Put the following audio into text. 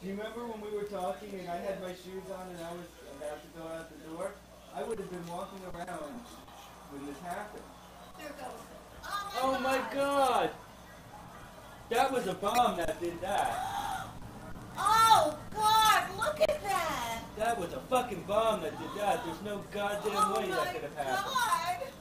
Do you remember when we were talking and I had my shoes on and I was about to go out the door? I would have been walking around when this happened. There goes. Oh, oh my god! That was a bomb that did that. Oh God! Look at that! That was a fucking bomb that did that. There's no goddamn oh way that could have happened. God!